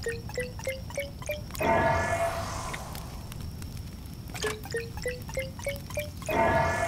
Thank you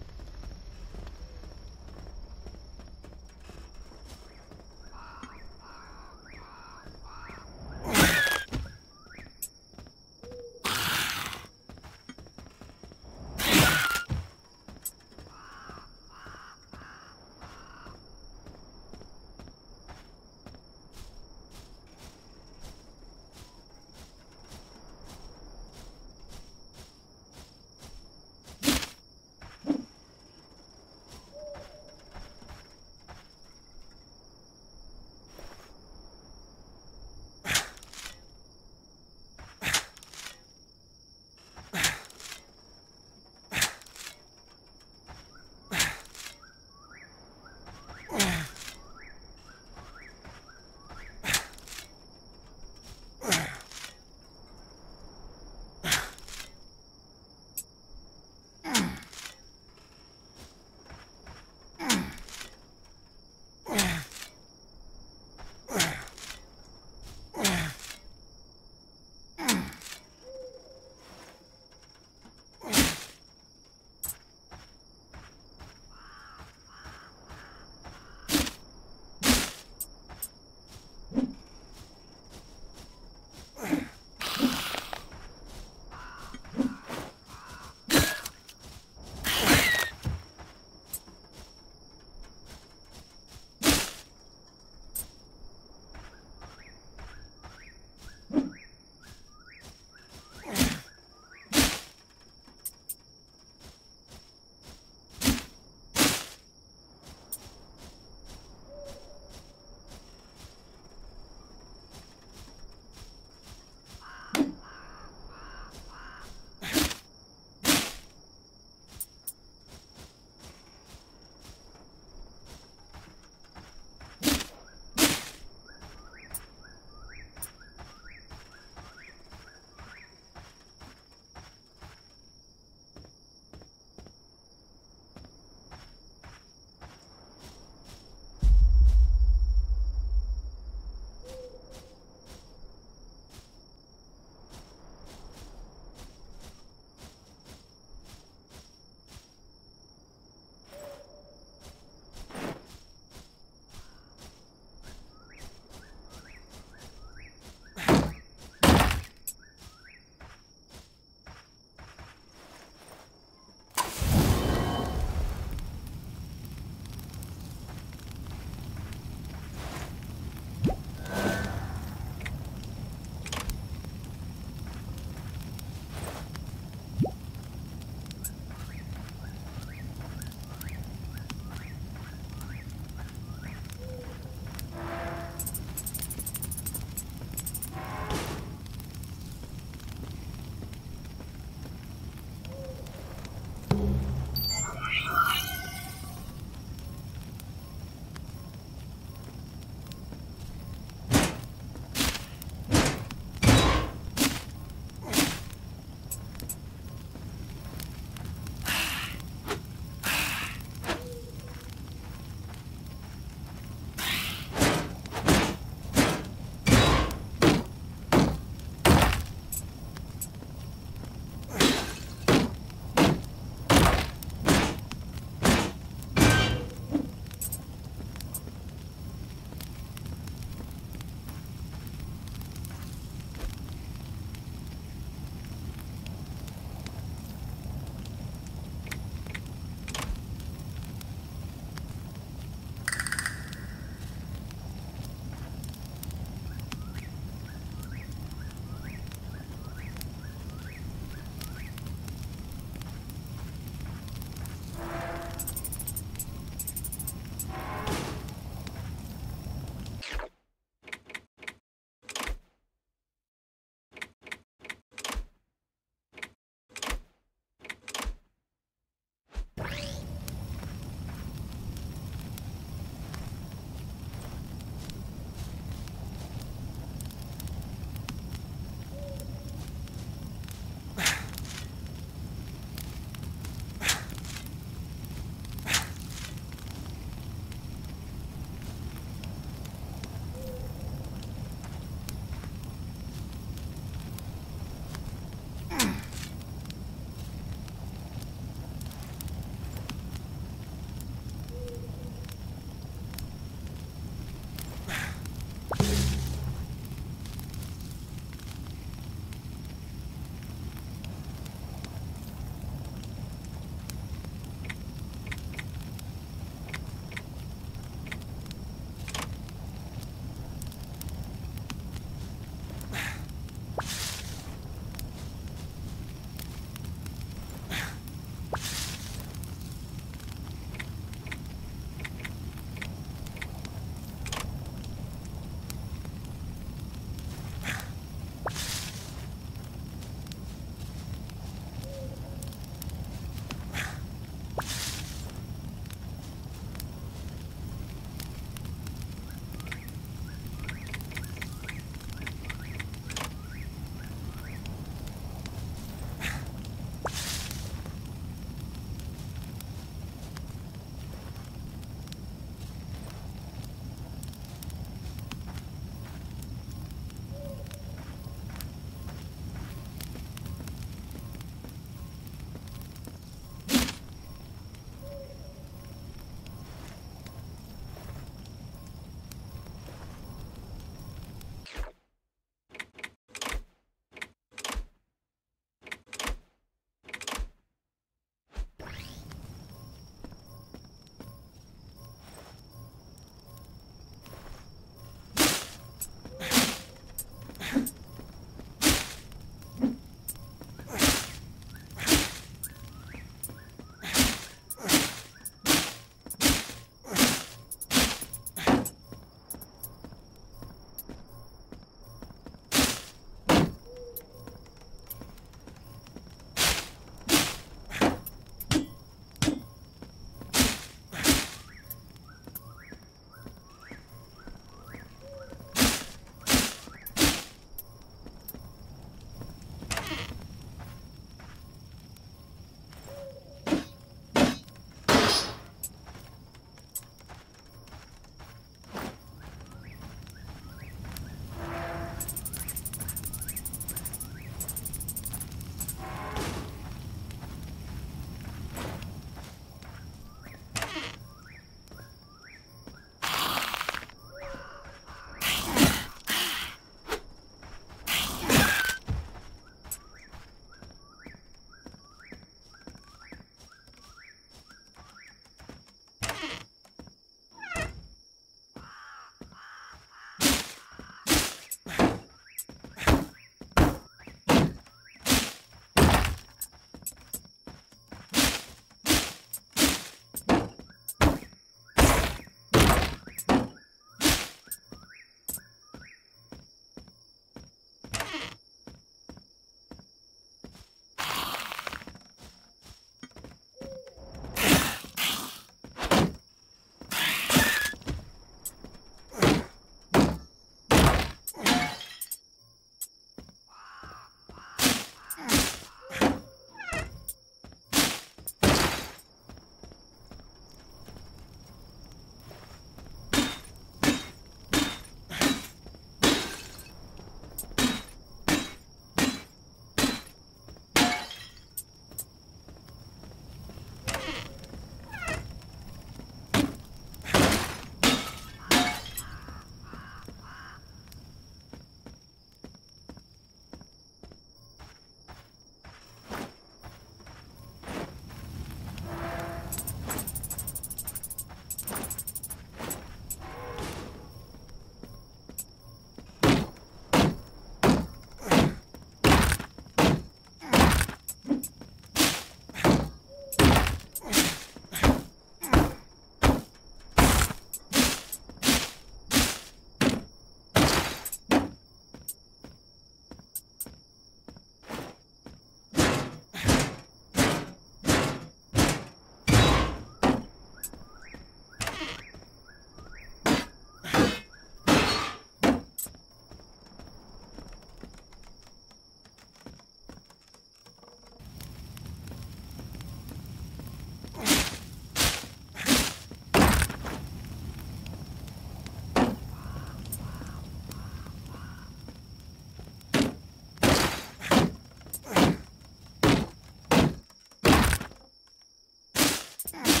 time.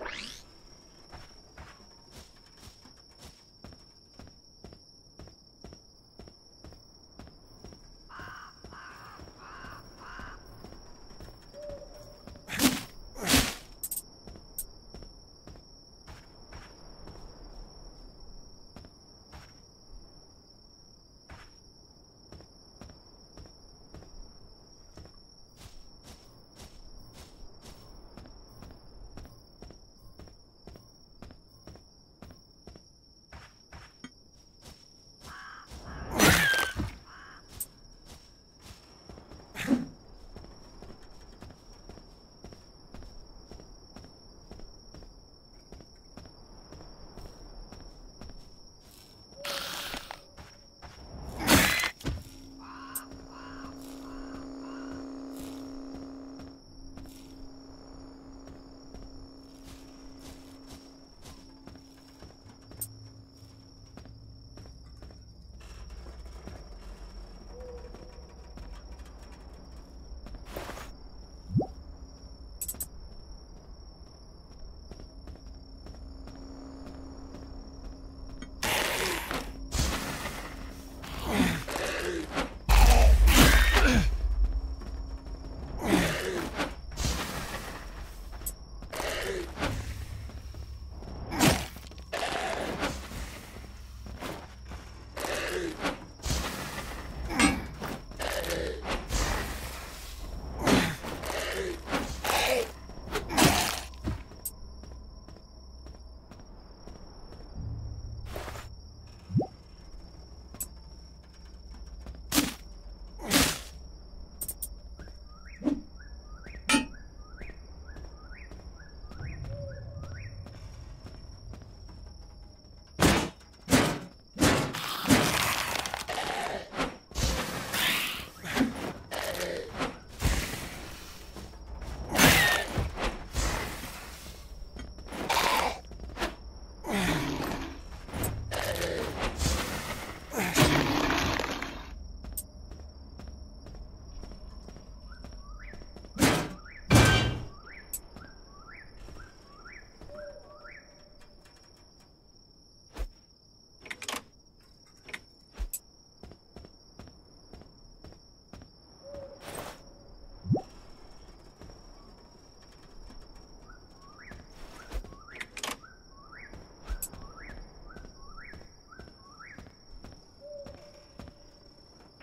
you.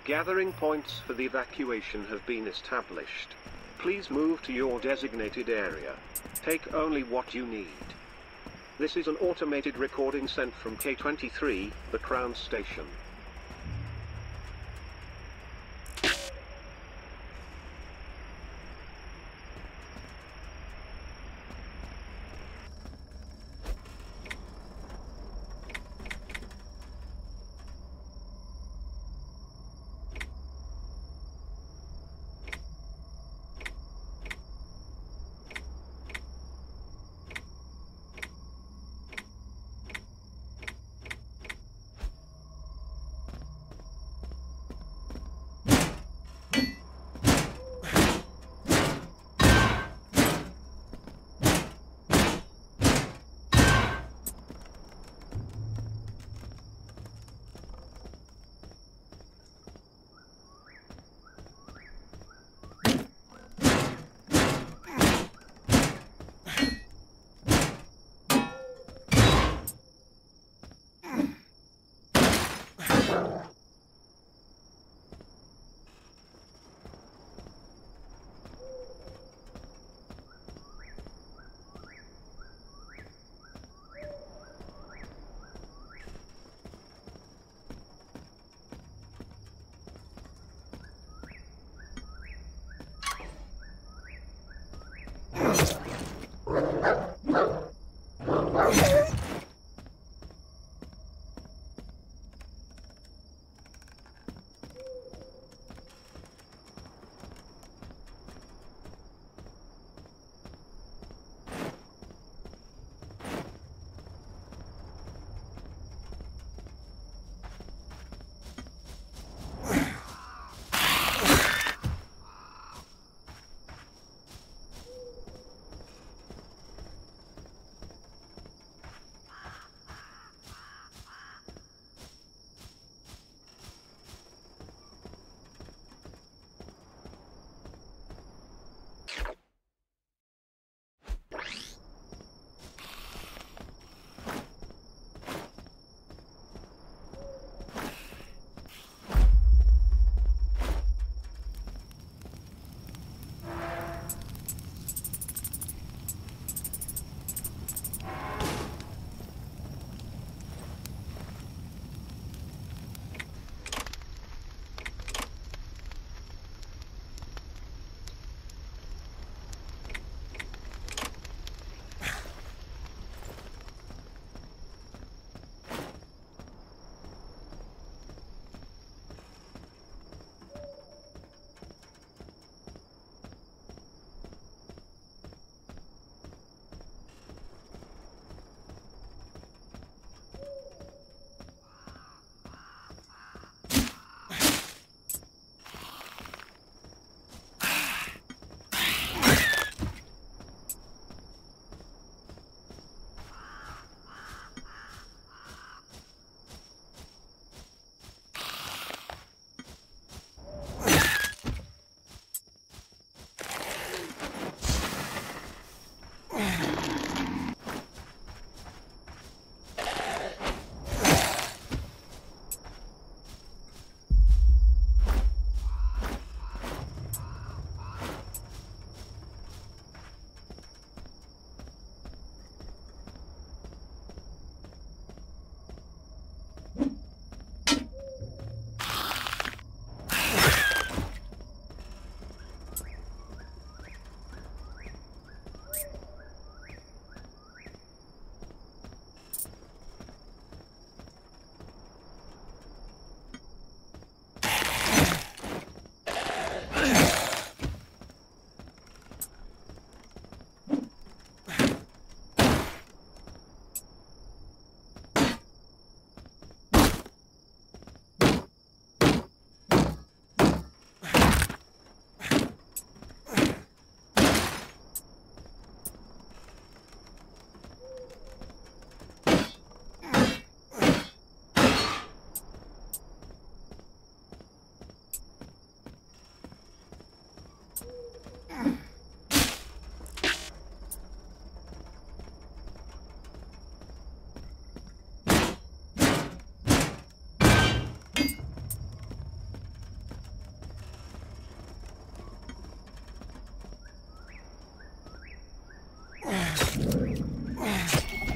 Gathering points for the evacuation have been established. Please move to your designated area. Take only what you need. This is an automated recording sent from K23, the Crown Station.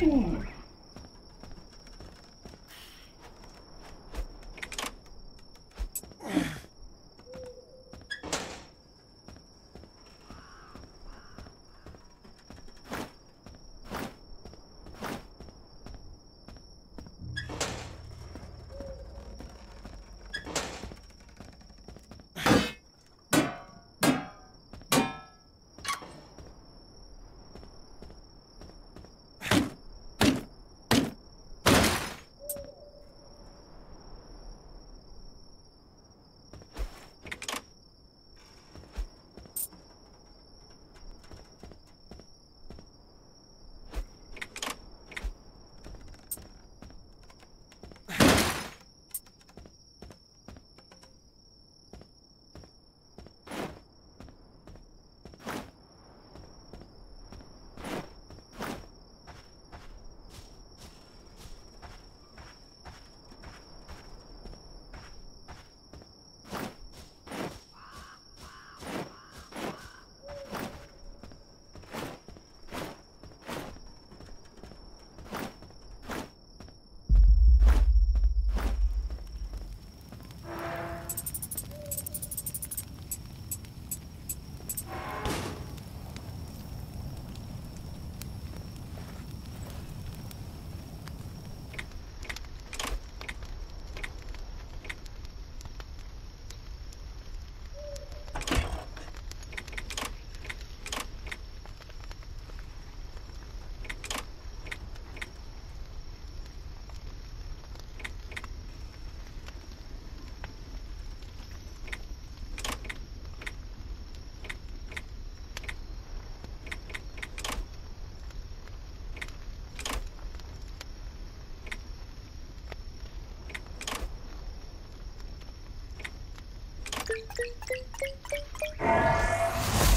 Ooh. Thank you.